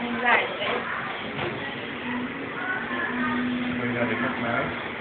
Exactly. We gotta get married.